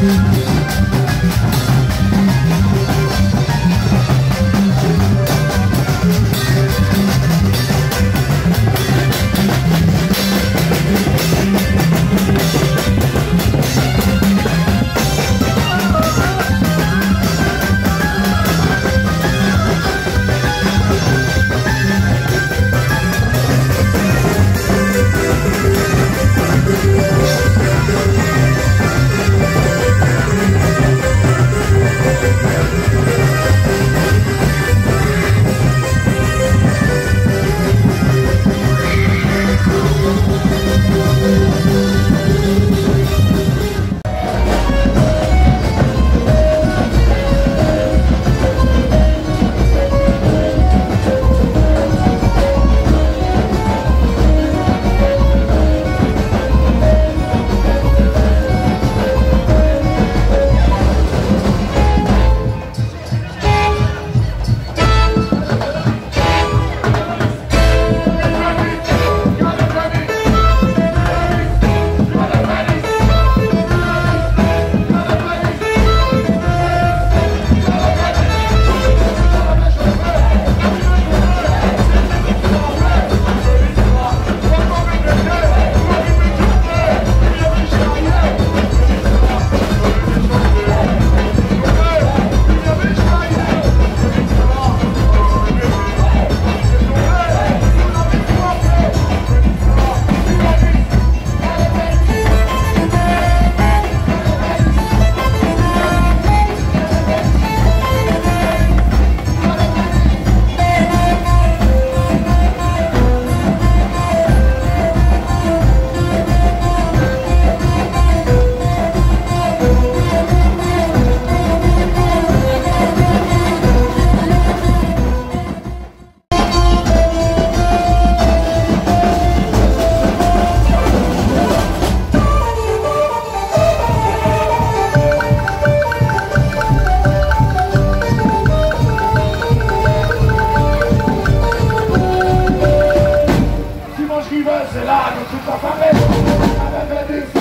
Mm-hmm. Cela, nous tout à fait, avec